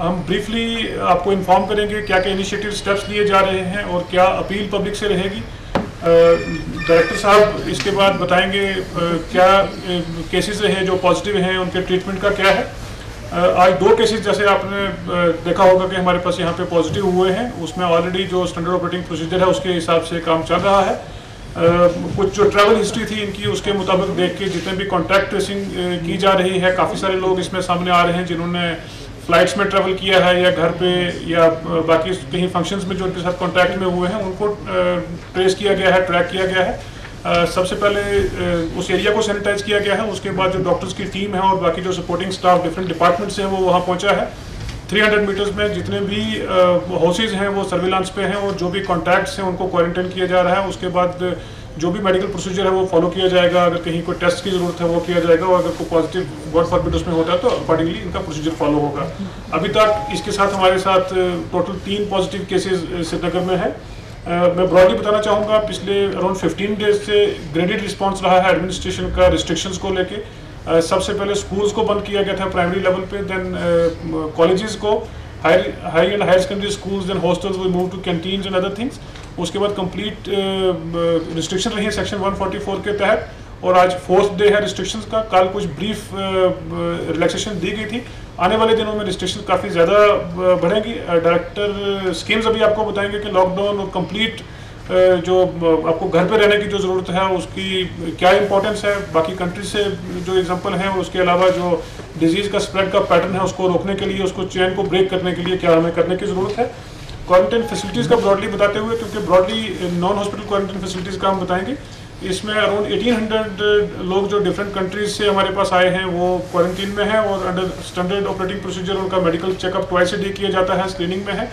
हम ब्रीफली आपको इन्फॉर्म करेंगे क्या क्या इनिशिएटिव स्टेप्स लिए जा रहे हैं और क्या अपील पब्लिक से रहेगी। डायरेक्टर साहब, इसके बाद बताएँगे क्या केसेस रहे जो पॉजिटिव हैं, उनके ट्रीटमेंट का क्या है। आज दो केसेस जैसे आपने देखा होगा कि हमारे पास यहाँ पे पॉजिटिव हुए हैं। उसमें ऑलरेडी जो स्टैंडर्ड ऑपरेटिंग प्रोसीजर है, उसके हिसाब से काम चल रहा है। कुछ जो ट्रैवल हिस्ट्री थी इनकी, उसके मुताबिक देख के जितने भी कॉन्टैक्ट ट्रेसिंग की जा रही है, काफ़ी सारे लोग इसमें सामने आ रहे हैं, जिन्होंने फ्लाइट्स में ट्रैवल किया है या घर पे या बाकी कहीं फ़ंक्शंस में जो उनके साथ कांटेक्ट में हुए हैं, उनको ट्रेस किया गया है ट्रैक किया गया है। सबसे पहले उस एरिया को सैनिटाइज किया गया है, उसके बाद जो डॉक्टर्स की टीम है और बाकी जो सपोर्टिंग स्टाफ डिफरेंट डिपार्टमेंट से वो वहाँ पहुँचा है। 300 मीटर्स में जितने भी हाउसेज हैं, वो सर्विलांस पे हैं और जो भी कॉन्टैक्ट्स हैं, उनको क्वारंटाइन किया जा रहा है। उसके बाद जो भी मेडिकल प्रोसीजर है वो फॉलो किया जाएगा। अगर कहीं कोई टेस्ट की ज़रूरत है वो किया जाएगा और अगर कोई पॉजिटिव गॉड फॉरबिड उसमें होता है तो अकॉर्डिंगली इनका प्रोसीजर फॉलो होगा। अभी तक इसके साथ हमारे साथ टोटल तीन पॉजिटिव केसेज श्रीनगर में है। मैं ब्रॉडली बताना चाहूँगा पिछले अराउंड 15 डेज़ से ग्रेडिड रिस्पॉन्स रहा है एडमिनिस्ट्रेशन का रिस्ट्रिक्शंस को लेके। Uh, सबसे पहले स्कूल्स को बंद किया गया था प्राइमरी लेवल पे देन कॉलेजेस uh, को। High high and higher secondary schools then hostels we move to canteens and other things उसके बाद कंप्लीट रिस्ट्रिक्शन रही है सेक्शन 144 के तहत, और आज फोर्थ डे है रिस्ट्रिक्शंस का। कल कुछ ब्रीफ रिलैक्सेशन दी गई थी। आने वाले दिनों में रिस्ट्रिक्शन काफ़ी ज़्यादा बढ़ेंगी। डायरेक्टर स्कीम्स अभी आपको बताएँगे कि लॉकडाउन और कंप्लीट जो आपको घर पे रहने की जो ज़रूरत है, उसकी क्या इंपॉर्टेंस है? बाकी कंट्री से जो एग्जांपल है, उसके अलावा जो डिज़ीज़ का स्प्रेड का पैटर्न है, उसको रोकने के लिए, उसको चेन को ब्रेक करने के लिए क्या हमें करने की ज़रूरत है? क्वारंटाइन फैसिलिटीज़ का ब्रॉडली बताते हुए, क्योंकि broadly non hospital quarantine facilities का हम बताएँगे, इसमें अराउंड 1800 लोग जो डिफरेंट कंट्रीज़ से हमारे पास आए हैं, वो क्वारंटीन में है और अंडर स्टैंडर्ड ऑपरेटिंग प्रोसीजर उनका मेडिकल चेकअप ट्वाइस डे किया जाता है स्क्रीनिंग में है।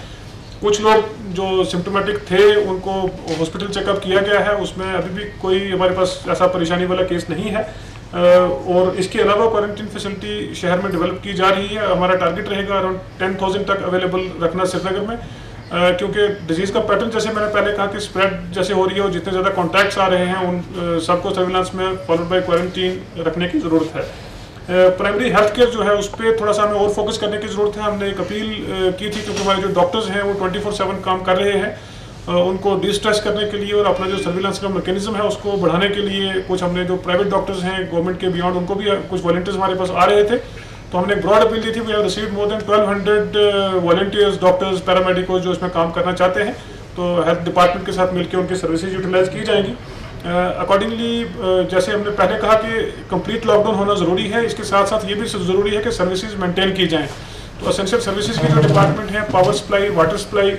कुछ लोग जो सिम्टोमेटिक थे, उनको हॉस्पिटल चेकअप किया गया है, उसमें अभी भी कोई हमारे पास ऐसा परेशानी वाला केस नहीं है। और इसके अलावा क्वारंटीन फैसिलिटी शहर में डेवलप की जा रही है, हमारा टारगेट रहेगा अराउंड टेन थाउज़ेंड तक अवेलेबल रखना श्रीनगर में। क्योंकि डिज़ीज़ का पैटर्न जैसे मैंने पहले कहा कि स्प्रेड जैसे हो रही है और जितने ज़्यादा कॉन्टैक्ट्स आ रहे हैं, उन सबको सर्विलांस में फॉलोड बाई क्वारंटीन रखने की ज़रूरत है। प्राइमरी हेल्थ केयर जो है, उस पर थोड़ा सा हमें और फोकस करने की ज़रूरत है। हमने एक अपील की थी क्योंकि हमारे जो डॉक्टर्स हैं, वो ट्वेंटी फोर सेवन काम कर रहे हैं। उनको डिस्ट्रेस करने के लिए और अपना जो सर्विलांस का मैकेनिज्म है, उसको बढ़ाने के लिए कुछ हमने जो प्राइवेट डॉक्टर्स हैं गवर्नमेंट के बियॉन्ड उनको भी कुछ वॉल्टियर्स हमारे पास आ रहे थे। तो हमने एक ब्रॉड अपील दी थी we have receive more than twelve hundred volunteers doctors paramedical जो इसमें काम करना चाहते हैं। तो हेल्थ डिपार्टमेंट के साथ मिलकर उनकी सर्विसेज़ यूटिलाइज की जाएँगी। अकॉर्डिंगली uh, uh, जैसे हमने पहले कहा कि कंप्लीट लॉकडाउन होना ज़रूरी है इसके साथ साथ ये भी ज़रूरी है कि सर्विसेज़ मेंटेन की जाएँ। तो असेंशियल सर्विसेज़ के जो डिपार्टमेंट हैं power supply water supply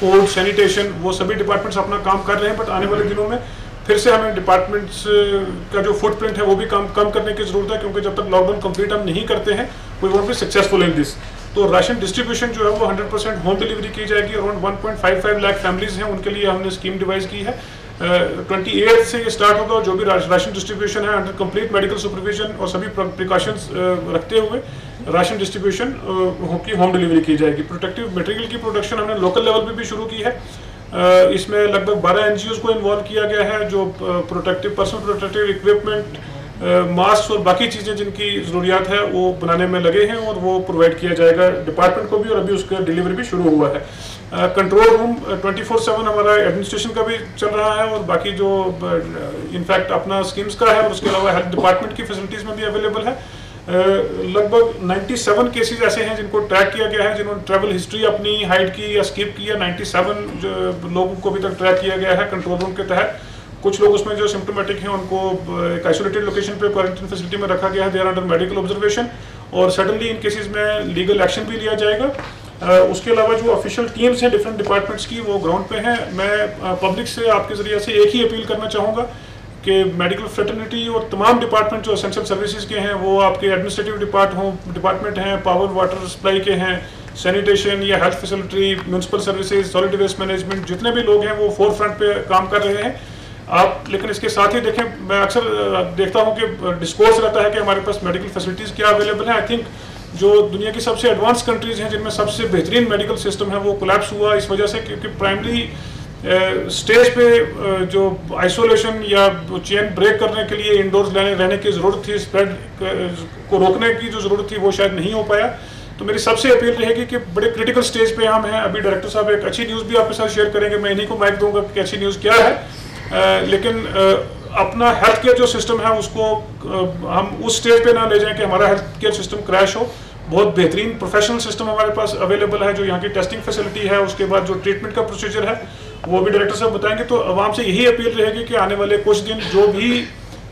food sanitation वो सभी डिपार्टमेंट्स अपना काम कर रहे हैं बट आने वाले दिनों में फिर से हमें डिपार्टमेंट्स का जो फुटप्रिंट है वो भी कम कम करने की ज़रूरत है, क्योंकि जब तक लॉकडाउन कंप्लीट हम नहीं करते हैं we won't be successful in this तो राशन डिस्ट्रीब्यूशन जो है वो 100 परसेंट होम डिलीवरी की जाएगी अराउंड 1.55 लाख फैमिलीज़ हैं, उनके लिए हमने स्कीम डिवाइस की है। ट्वेंटी एट से ये स्टार्ट होगा जो भी राशन डिस्ट्रीब्यूशन है अंडर कंप्लीट मेडिकल सुपरविजन और सभी प्रिकॉशंस रखते हुए राशन डिस्ट्रीब्यूशन की होम डिलीवरी की जाएगी। प्रोटेक्टिव मटेरियल की प्रोडक्शन हमने लोकल लेवल पे भी शुरू की है। इसमें लगभग 12 एन को इन्वॉल्व किया गया है, जो protective personal protective equipment mask और बाकी चीज़ें जिनकी ज़रूरियात है, वो बनाने में लगे हैं और वो प्रोवाइड किया जाएगा डिपार्टमेंट को भी और अभी उसका डिलीवरी भी शुरू हुआ है। कंट्रोल रूम 24/7 हमारा एडमिनिस्ट्रेशन का भी चल रहा है और बाकी जो इनफैक्ट अपना स्कीम्स का है उसके अलावा हेल्थ डिपार्टमेंट की फैसिलिटीज़ में भी अवेलेबल है। लगभग 97 केसेस ऐसे हैं जिनको ट्रैक किया गया है, जिन्होंने ट्रैवल हिस्ट्री अपनी हाइट की या स्किप की है। 97 जो लोगों को अभी तक ट्रैक किया गया है कंट्रोल रूम के तहत। कुछ लोग उसमें जो सिम्टोमेटिक हैं, उनको एक आइसोलेटेड लोकेशन पे क्वारंटीन फैसिलिटी में रखा गया है। देर अंडर मेडिकल ऑब्जर्वेशन और सडनली इन केसेस में लीगल एक्शन भी लिया जाएगा। उसके अलावा जो ऑफिशियल टीम्स हैं डिफरेंट डिपार्टमेंट्स की, वो ग्राउंड पे हैं। मैं पब्लिक से आपके ज़रिए से एक ही अपील करना चाहूँगा कि मेडिकल फ्रेटर्निटी और तमाम डिपार्टमेंट जो एसेंशियल सर्विसेज़ के हैं, वो आपके एडमिनिस्ट्रेटिव डिपार्ट हों डिपार्टमेंट हैं पावर वाटर सप्लाई के हैं सैनिटेशन या health facility municipal services solid waste management जितने भी लोग हैं, वो फोर फ्रंट पे काम कर रहे हैं। आप, लेकिन इसके साथ ही देखें, मैं अक्सर देखता हूँ कि डिस्कोर्स रहता है कि हमारे पास मेडिकल फैसिलिटीज़ क्या अवेलेबल है। आई थिंक जो दुनिया की सबसे एडवांस कंट्रीज़ हैं, जिनमें सबसे बेहतरीन मेडिकल सिस्टम है, वो कोलेप्स हुआ। इस वजह से क्योंकि प्राइमरी स्टेज पे जो आइसोलेशन या चेन ब्रेक करने के लिए इंडोर्स रहने रहने की ज़रूरत थी स्प्रेड को रोकने की जो ज़रूरत थी वो शायद नहीं हो पाया। तो मेरी सबसे अपील रहेगी कि बड़े क्रिटिकल स्टेज पे हम हैं। अभी डायरेक्टर साहब एक अच्छी न्यूज़ भी आपके साथ शेयर करेंगे। मैं इन्हीं को माइक दूँगा कि अच्छी न्यूज़ क्या है। आ, लेकिन आ, अपना हेल्थ केयर जो सिस्टम है उसको आ, हम उस स्टेज पे ना ले जाएँ कि हमारा हेल्थ केयर सिस्टम क्रैश हो। बहुत बेहतरीन प्रोफेशनल सिस्टम हमारे पास अवेलेबल है जो यहाँ की टेस्टिंग फैसिलिटी है उसके बाद जो ट्रीटमेंट का प्रोसीजर है। वो भी डायरेक्टर साहब बताएँगे तो आवाम से यही अपील रहेगी कि आने वाले कुछ दिन जो भी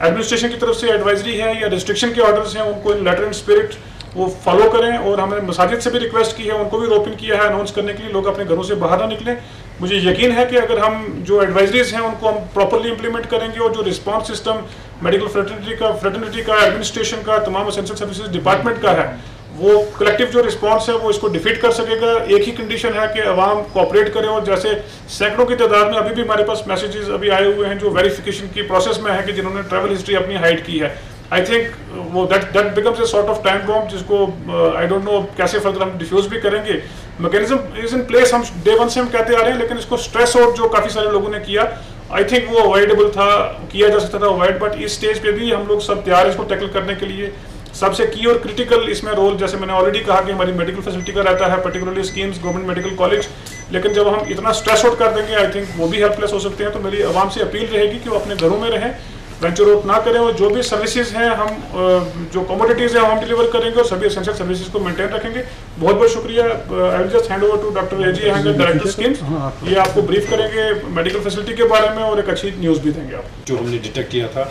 एडमिनिस्ट्रेशन की तरफ़ से एडवाइजरी है या रिस्ट्रिक्शन के ऑर्डर्स हैं, उनको इन लेटर एंड स्पिरिट वो फॉलो करें और हमने मसाजिद से भी रिक्वेस्ट की है, उनको भी ओपन किया है अनाउंस करने के लिए, लोग अपने घरों से बाहर ना निकलें। मुझे यकीन है कि अगर हम जो एडवाइजरीज हैं, उनको हम प्रॉपरली इंप्लीमेंट करेंगे और जो रिस्पॉन्स सिस्टम मेडिकल फ्रेटर्निटी का फ्रेटर्निटी का एडमिनिस्ट्रेशन का, तमाम असेंशियल सर्विसेज़ डिपार्टमेंट का है वो कलेक्टिव जो रिस्पांस है, वो इसको डिफीट कर सकेगा। एक ही कंडीशन है कि अवाम कोऑपरेट करे और जैसे सैकड़ों की तादाद में अभी भी हमारे पास मैसेजेस अभी आए हुए हैं, जो वेरिफिकेशन की प्रोसेस में है कि जिन्होंने ट्रैवल हिस्ट्री अपनी हाइड की है। आई थिंक वो that that becomes a sort of time bomb जिसको आई डोंट नो कैसे फर्दर हम डिफ्यूज भी करेंगे। मैकेनिज्म इज़ इन प्लेस हम डे वन से हम कहते आ रहे हैं, लेकिन इसको स्ट्रेस आउट जो काफ़ी सारे लोगों ने किया आई थिंक वो अवॉइडेबल था, किया जा सकता था अवॉइड बट इस स्टेज पे भी हम लोग सब तैयार इसको टैकल करने के लिए। सबसे की और क्रिटिकल इसमें रोल जैसे मैंने ऑलरेडी कहा कि हमारी मेडिकल फैसिलिटी का रहता है particularly SKIMS government medical college लेकिन जब हम इतना स्ट्रेस आउट कर देंगे आई थिंक वो भी हेल्पलेस हो सकते हैं तो मेरी आवाम से अपील रहेगी कि वो अपने घरों में रहें वेंचर आउट ना करें और जो भी सर्विसेज़ हैं हम जो कमोडिटीज़ हैं हम डिलीवर करेंगे और सभी एसेंशियल सर्विसेज़ को मेंटेन रखेंगे। बहुत बहुत शुक्रिया। I will just hand over to doctor A G Ahanger director SKIMS ये आपको ब्रीफ करेंगे मेडिकल फैसिलिटी के बारे में और एक अच्छी न्यूज़ भी देंगे आप। जो हमने डिटेक्ट किया था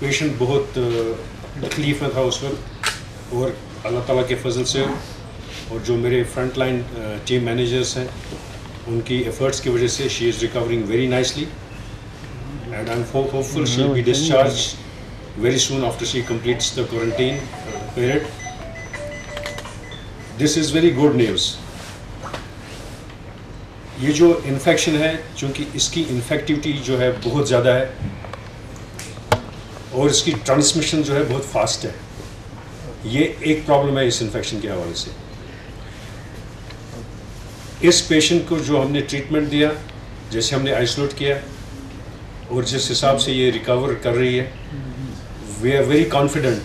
पेशेंट बहुत तकलीफ़ में था उस वक्त और अल्लाह ताला के फजल से और जो मेरे फ्रंट लाइन टीम मैनेजर्स हैं, उनकी एफर्ट्स की वजह से she is recovering very nicely and I am hopeful she be discharge very soon after she completes the quarantine period this is very good news ये जो इन्फेक्शन है, चूँकि इसकी इन्फेक्टिविटी जो है बहुत ज़्यादा है और इसकी ट्रांसमिशन जो है बहुत फास्ट है। ये एक प्रॉब्लम है इस इन्फेक्शन के हवाले से। इस पेशेंट को जो हमने ट्रीटमेंट दिया, जैसे हमने आइसोलेट किया, और जिस हिसाब से ये रिकवर कर रही है वी आर वेरी कॉन्फिडेंट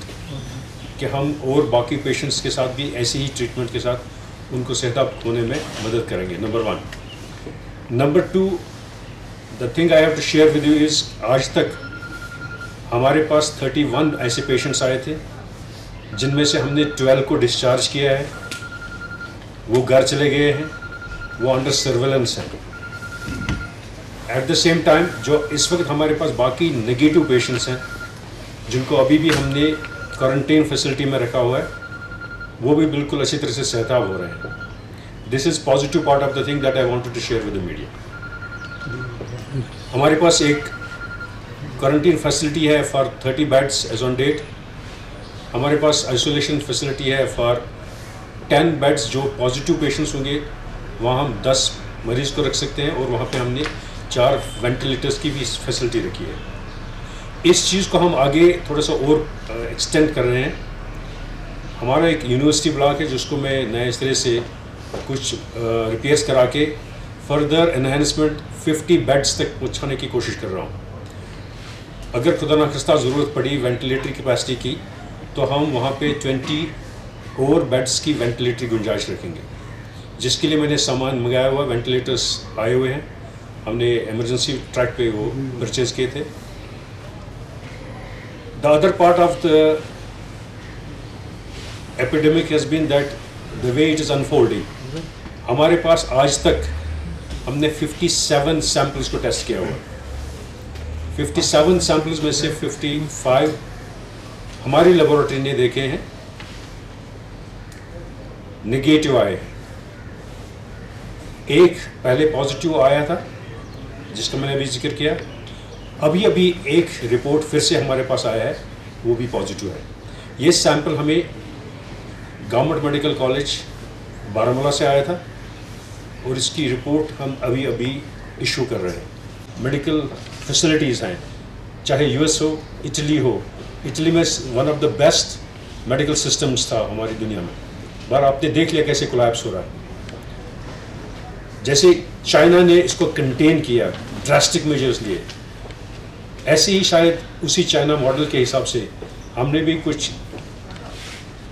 कि हम और बाकी पेशेंट्स के साथ भी ऐसे ही ट्रीटमेंट के साथ उनको सेहत होने में मदद करेंगे number one number two the thing I have to share with you is आज तक हमारे पास 31 ऐसे पेशेंट्स आए थे, जिनमें से हमने 12 को डिस्चार्ज किया है। वो घर चले गए हैं, वो अंडर सर्वेलेंस है। एट द सेम टाइम जो इस वक्त हमारे पास बाकी नेगेटिव पेशेंट्स हैं, जिनको अभी भी हमने क्वारंटीन फैसिलिटी में रखा हुआ है, वो भी बिल्कुल अच्छी तरह से सहताब हो रहे हैं। This is positive part of the thing that I wanted to share with the media हमारे पास एक क्वारंटीन फैसिलिटी है for thirty beds as on date हमारे पास आइसोलेशन फैसिलिटी है फॉर टेन बेड्स जो पॉजिटिव पेशेंट्स होंगे, वहाँ हम दस मरीज़ को रख सकते हैं और वहाँ पे हमने चार वेंटिलेटर्स की भी फैसिलिटी रखी है। इस चीज़ को हम आगे थोड़ा सा और एक्सटेंड कर रहे हैं। हमारा एक यूनिवर्सिटी ब्लॉक है जिसको मैं नए सिरे से कुछ रिपेयर्स करा के फर्दर एनहेंसमेंट 50 बेड्स तक पहुँचाने की कोशिश कर रहा हूँ। अगर खुदा न खस्ता ज़रूरत पड़ी वेंटिलेटरी कैपेसिटी की तो हम वहाँ पे 20 और बेड्स की वेंटिलेटरी गुंजाइश रखेंगे। जिसके लिए मैंने सामान मंगाया हुआ, वेंटिलेटर्स आए हुए हैं। हमने इमरजेंसी ट्रैक पे वो परचेज़ किए थे। The other part of the epidemic has been that the way it is unfolding हमारे पास आज तक हमने 57 सैम्पल्स को टेस्ट किया हुआ। 57 सैंपल्स में से 55 हमारी लेबोरेटरी ने देखे हैं। नेगेटिव आए एक पहले पॉजिटिव आया था, जिसका मैंने अभी ज़िक्र किया। अभी अभी एक रिपोर्ट फिर से हमारे पास आया है, वो भी पॉजिटिव है। ये सैंपल हमें गवर्नमेंट मेडिकल कॉलेज बारामूला से आया था, और इसकी रिपोर्ट हम अभी अभी इशू कर रहे हैं। मेडिकल फैसिलिटीज़ हैं। चाहे यूएस हो इटली हो इटली में one of the best medical systems था हमारी दुनिया में। बार आपने देख लिया कैसे कोलैप्स हो रहा है। जैसे चाइना ने इसको कंटेन किया ड्रास्टिक मेजर्स लिए। ऐसे ही शायद उसी चाइना मॉडल के हिसाब से हमने भी कुछ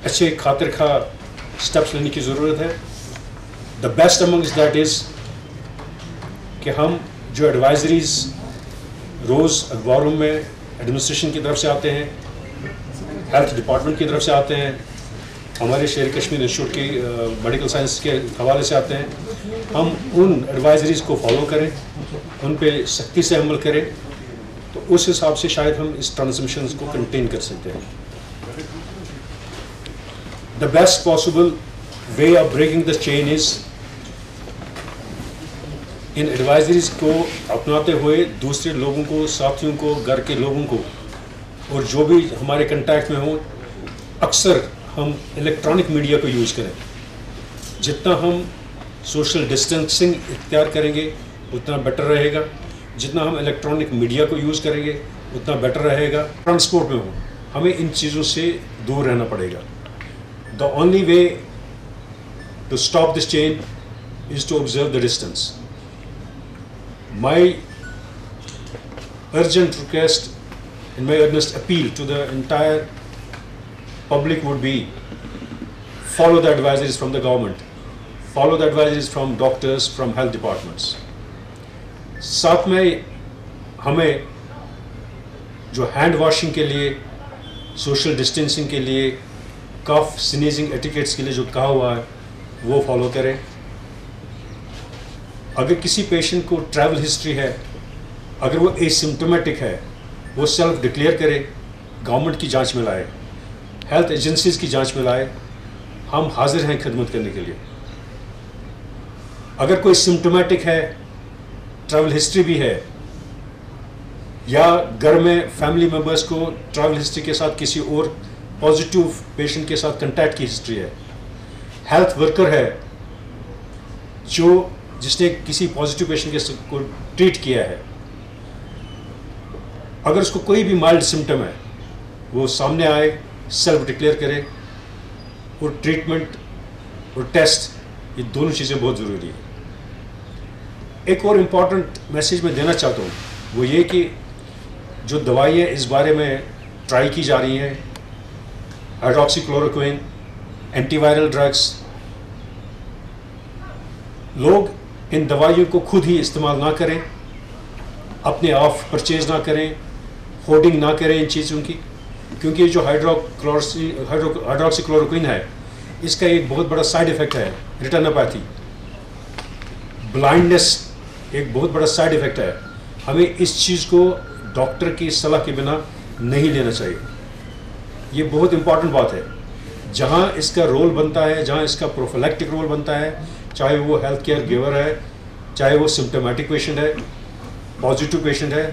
अच्छे खातिर खा स्टेप्स लेने की ज़रूरत है। The best amongst that is कि हम जो एडवाइजरीज रोज़ अखबारों में एडमिनिस्ट्रेशन की तरफ़ से आते हैं हेल्थ डिपार्टमेंट की तरफ़ से आते हैं, हमारे शेर कश्मीर इंस्टीट्यूट की मेडिकल साइंस के हवाले से आते हैं। हम उन एडवाइजरीज को फॉलो करें, उन पे सख्ती से अमल करें तो उस हिसाब से शायद हम इस ट्रांसमिशन को कंटेन कर सकते हैं। The best possible way of breaking the chain is in advisories को अपनाते हुए दूसरे लोगों को, साथियों को, घर के लोगों को, और जो भी हमारे कंटेक्ट में हो, अक्सर हम इलेक्ट्रॉनिक मीडिया को यूज़ करें। जितना हम सोशल डिस्टेंसिंग इख्तियार करेंगे, उतना बेटर रहेगा। जितना हम इलेक्ट्रॉनिक मीडिया को यूज़ करेंगे, उतना बेटर रहेगा। ट्रांसपोर्ट में हो, हमें इन चीज़ों से दूर रहना पड़ेगा। The only way to stop this chain is to observe the distance my urgent request and my earnest appeal to the entire public would be follow the advisories from the government, follow the advisories from doctors, from health departments. साथ में हमें जो hand washing के लिए social distancing के लिए कफ sneezing etiquettes के लिए जो कहा हुआ है वो फॉलो करें अगर किसी पेशेंट को ट्रैवल हिस्ट्री है, अगर वो एसिम्टोमेटिक है, वो सेल्फ डिक्लेयर करे गवर्नमेंट की जाँच में लाए हेल्थ एजेंसीज की जाँच में लाए, हम हाजिर हैं खिदमत करने के लिए। अगर कोई सिम्टोमेटिक है ट्रैवल हिस्ट्री भी है, या घर में फैमिली मेंबर्स को ट्रैवल हिस्ट्री के साथ किसी और पॉजिटिव पेशेंट के साथ कंटैक्ट की हिस्ट्री है हेल्थ वर्कर है, जो जिसने किसी पॉजिटिव पेशेंट के को ट्रीट किया है, अगर उसको कोई भी माइल्ड सिम्टम है, वो सामने आए सेल्फ डिक्लेयर करे, और ट्रीटमेंट और टेस्ट ये दोनों चीज़ें बहुत ज़रूरी है। एक और इंपॉर्टेंट मैसेज मैं देना चाहता हूँ, वो ये कि जो दवाइयाँ इस बारे में ट्राई की जा रही हैं हाइड्रोक्सीक्लोरोक्विन एंटीवायरल ड्रग्स लोग इन दवाइयों को खुद ही इस्तेमाल ना करें, अपने आप परचेज ना करें होर्डिंग ना करें इन चीज़ों की, क्योंकि जो हाइड्रोक्लोरसी हाइड्रोक्सीक्लोरोक्विन है, इसका एक बहुत बड़ा साइड इफ़ेक्ट है रिटर्नोपैथी ब्लाइंडनेस एक बहुत बड़ा साइड इफ़ेक्ट है। हमें इस चीज़ को डॉक्टर की सलाह के बिना नहीं लेना चाहिए। ये बहुत इंपॉर्टेंट बात है। जहाँ इसका रोल बनता है, जहाँ इसका प्रोफिलेक्टिक रोल बनता है चाहे वो हेल्थ केयर गिवर है, चाहे वो सिम्टोमेटिक पेशेंट है पॉजिटिव पेशेंट है,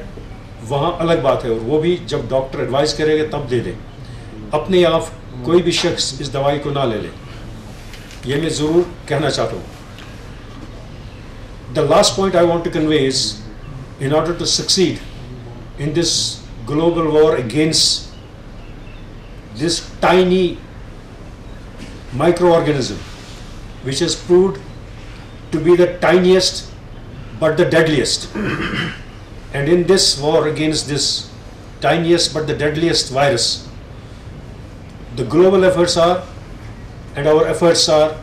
वहाँ अलग बात है और वो भी जब डॉक्टर एडवाइस करेगा तब दे दें। अपने आप कोई भी शख्स इस दवाई को ना ले ले। ये मैं ज़रूर कहना चाहता हूँ। The last point I want to convey is in order to succeed in this global war against this tiny microorganism, which has proved to be the tiniest but the deadliest. and in this war against this tiniest but the deadliest virus, the global efforts are, and our efforts are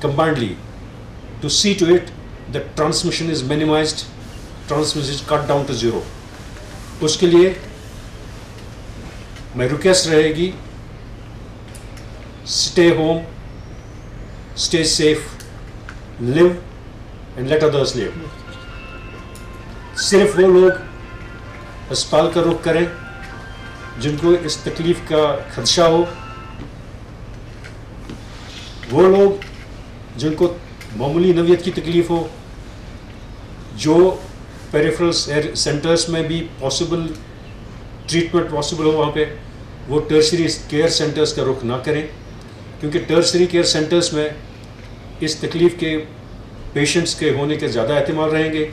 combinedly to see to it that transmission is minimized, transmission is cut down to zero. उसके लिए मैं request रहेगी stay home stay safe live let others live सिर्फ़ वो लोग अस्पताल का रुख करें, जिनको इस तकलीफ़ का खदशा हो। वो लोग जिनको मामूली नवियत की तकलीफ़ हो, जो पेरिफरल सेंटर्स में भी पॉसिबल ट्रीटमेंट पॉसिबल हो वहाँ पे, वो टर्सरी केयर सेंटर्स का रुख ना करें, क्योंकि टर्सरी केयर सेंटर्स में इस तकलीफ़ के पेशेंट्स के होने के ज़्यादा अहतमाल रहेंगे,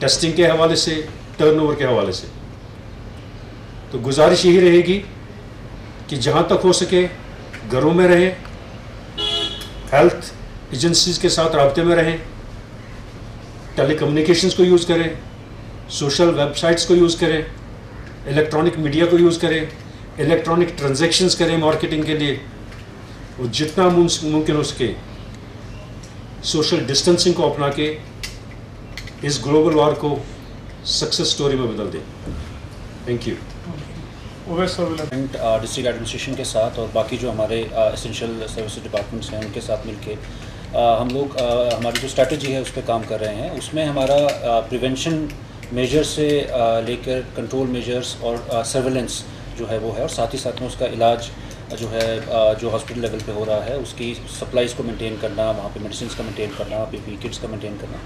टेस्टिंग के हवाले से टर्नओवर के हवाले से। तो गुजारिश यही रहेगी कि जहाँ तक हो सके, घरों में रहें हेल्थ एजेंसीज के साथ रबते में रहें टेलीकम्युनिकेशंस को यूज़ करें सोशल वेबसाइट्स को यूज़ करें इलेक्ट्रॉनिक मीडिया को यूज़ करें इलेक्ट्रॉनिक ट्रांजेक्शन्स करें मार्केटिंग के लिए। और जितना मुमकिन हो सके सोशल डिस्टेंसिंग को अपना के इस ग्लोबल वार को सक्सेस स्टोरी में बदल दें। थैंक यू डिस्ट्रिक्ट एडमिनिस्ट्रेशन के साथ और बाकी जो हमारे एसेंशियल सर्विस डिपार्टमेंट्स हैं उनके साथ मिलके हम लोग हमारी जो स्ट्रेटजी है उस पर काम कर रहे हैं। उसमें हमारा प्रिवेंशन मेजर्स से लेकर कंट्रोल मेजर्स और सर्वेलेंस जो है वो है और साथ ही साथ में उसका इलाज जो है जो हॉस्पिटल लेवल पे हो रहा है, उसकी सप्लाईज़ को मेंटेन करना, वहाँ पे मेडिसिन का मेंटेन करना पी पी किट्स का मेंटेन करना।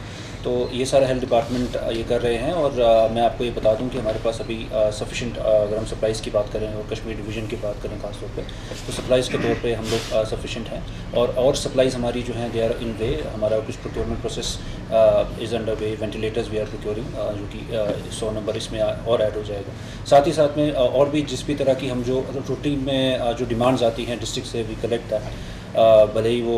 तो ये सारा हेल्थ डिपार्टमेंट ये कर रहे हैं और मैं आपको ये बता दूँ कि हमारे पास अभी सफिशेंट अगर हम सप्लाईज़ की बात करें और कश्मीर डिवीज़न की बात करें खासतौर पे तो सप्लाईज़ के तौर पे हम लोग सफिशेंट हैं और और सप्लाईज़ हमारी जो हैं दे आर इन वे हमारा कुछ procurement process is under way ventilators we are procuring जो कि सौ नंबर इसमें और ऐड हो जाएगा। साथ ही साथ में और भी जिस भी तरह की हम जो रूटीन में जो डिमांड्स आती हैं डिस्ट्रिक्ट से वी कलेक्ट दैट भले ही वो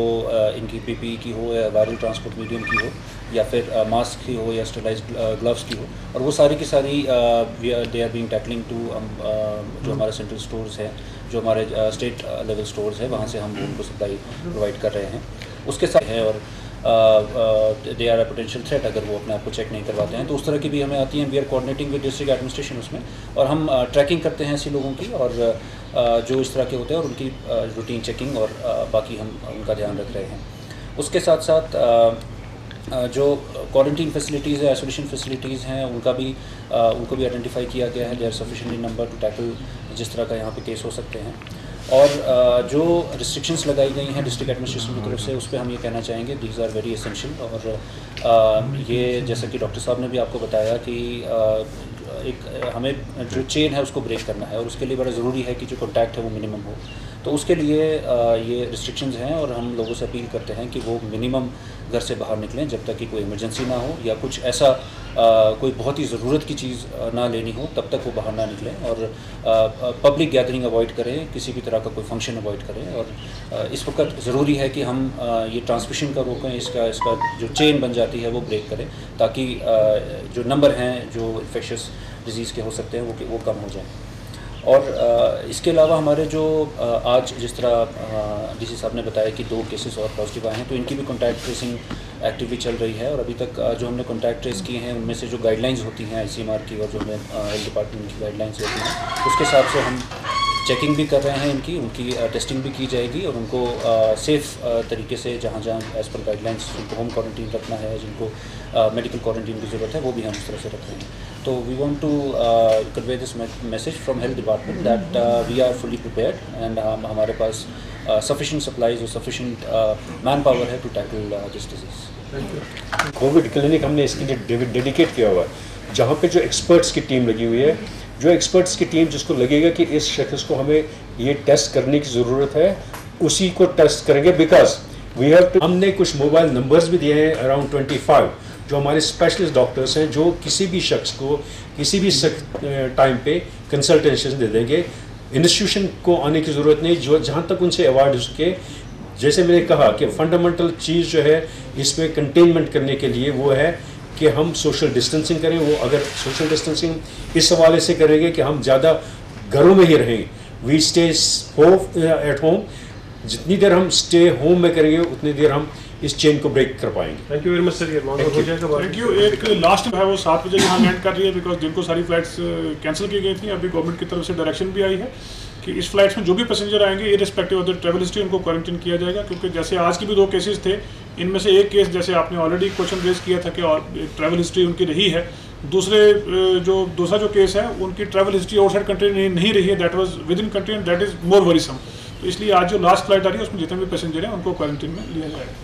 इनकी पीपी की हो या वायरल ट्रांसपोर्ट मीडियम की हो या फिर मास्क की हो या स्टेलाइज ग्लव्स की हो, और वो सारी की सारी they are being tackling to जो हमारे सेंट्रल स्टोर्स हैं, जो हमारे स्टेट लेवल स्टोर्स हैं, वहाँ से हम उनको सप्लाई प्रोवाइड कर रहे हैं। उसके साथ है और दे आर पोटेंशियल थ्रेट अगर वो अपने आप को चेक नहीं करवाते हैं तो उस तरह की भी हमें आती हैं। We are coordinating with district administration उसमें, और हम ट्रैकिंग करते हैं ऐसे लोगों की और जो इस तरह के होते हैं और उनकी रूटीन चेकिंग और बाकी हम उनका ध्यान रख रहे हैं। उसके साथ साथ जो क्वारंटीन फैसिलिटीज़ है आइसोलेशन फैसिलिटीज़ हैं, उनका भी उनको भी आइडेंटिफाई किया गया है। They are sufficiently number to tackle जिस तरह का यहाँ पे केस हो सकते हैं। और जो रिस्ट्रिक्शंस लगाई गई हैं डिस्ट्रिक्ट एडमिनिस्ट्रेशन की तरफ़ से, उस पर हम ये कहना चाहेंगे दीज आर वेरी एसेंशियल और ये जैसा कि डॉक्टर साहब ने भी आपको बताया कि एक, हमें जो चेन है उसको ब्रेक करना है और उसके लिए बड़ा ज़रूरी है कि जो कॉन्टैक्ट है वो मिनिमम हो। तो उसके लिए ये रिस्ट्रिक्शंस हैं और हम लोगों से अपील करते हैं कि वो मिनिमम घर से बाहर निकलें जब तक कि कोई इमरजेंसी ना हो या कुछ ऐसा कोई बहुत ही ज़रूरत की चीज़ ना लेनी हो, तब तक वो बाहर ना निकलें और पब्लिक गैदरिंग अवॉइड करें, किसी भी तरह का कोई फ़ंक्शन अवॉइड करें और इस वक्त ज़रूरी है कि हम ये ट्रांसमिशन का रोकें, इसका इसका जो चेन बन जाती है वो ब्रेक करें ताकि जो नंबर हैं, जो इन्फेक्शस डिज़ीज़ के हो सकते हैं, वो वो कम हो जाए। और इसके अलावा हमारे जो आज जिस तरह डी सी साहब ने बताया कि दो केसेस और पॉजिटिव आए हैं तो इनकी भी कॉन्टैक्ट ट्रेसिंग एक्टिवली चल रही है और अभी तक जो हमने कॉन्टैक्ट ट्रेस किए हैं, उनमें से जो गाइडलाइंस होती हैं आई की और जो हमें हेल्थ डिपार्टमेंट की गाइडलाइंस होती हैं, उसके हिसाब से हम चेकिंग भी कर रहे हैं इनकी उनकी टेस्टिंग भी की जाएगी और उनको सेफ़ तरीके से जहाँ जहाँ एज़ पर गाइडलाइंस उनको होम क्वारंटीन रखना है जिनको मेडिकल क्वारंटीन की ज़रूरत है वो भी हम उस तरह से रख। रहे हैं तो we want to convey this message from health department that we are fully prepared and हम हमारे पास सफिशेंट सप्लाईज और सफिशेंट मैन पावर है to tackle this disease COVID clinic हमने इसके लिए डेडिकेट किया हुआ है। जहाँ पे जो एक्सपर्ट्स की टीम लगी हुई है जो एक्सपर्ट्स की टीम जिसको लगेगा कि इस शख्स को हमें ये टेस्ट करने की ज़रूरत है, उसी को टेस्ट करेंगे बिकॉज़ वी हैव टू हमने कुछ मोबाइल नंबर्स भी दिए हैं अराउंड ट्वेंटी फाइव जो हमारे स्पेशलिस्ट डॉक्टर्स हैं, जो किसी भी शख्स को किसी भी टाइम पे कंसल्टेशन दे देंगे। इंस्टीट्यूशन को आने की ज़रूरत नहीं, जो जहाँ तक उनसे अवॉइड हो सके जैसे मैंने कहा कि फंडामेंटल चीज़ जो है, इसमें कंटेनमेंट करने के लिए वो है कि हम सोशल डिस्टेंसिंग करें वो अगर सोशल डिस्टेंसिंग इस हवाले से करेंगे कि हम ज़्यादा घरों में ही रहें। We stay home at home जितनी देर हम स्टे होम में करेंगे उतनी देर हम इस चेन को ब्रेक कर पाएँगे। Thank you very much sir thank you एक लास्ट है वो सात बजे यहाँ लैंड कर रही है बिकॉज़ जिनको सारी फ्लाइट्स कैंसिल की गई थी अभी गवर्नमेंट की तरफ़ से डायरेक्शन भी आई है कि इस फ्लाइट्स में जो भी पैसेंजर आएँगे irrespective of the travel history उनको क्वारंटीन किया जाएगा। क्योंकि जैसे आज की भी दो केसेस थे इनमें से एक केस जैसे आपने ऑलरेडी क्वेश्चन रेज किया था कि और ट्रैवल हिस्ट्री उनकी रही है। दूसरे जो दूसरा जो केस है उनकी ट्रैवल हिस्ट्री आउटसाइड कंट्री नहीं, नहीं रही है। That was within country and that is more worrisome तो इसलिए आज जो लास्ट फ़्लाइट आ रही है उसमें जितने भी पैसेंजर हैं उनको क्वारंटीन में लिया जाएगा।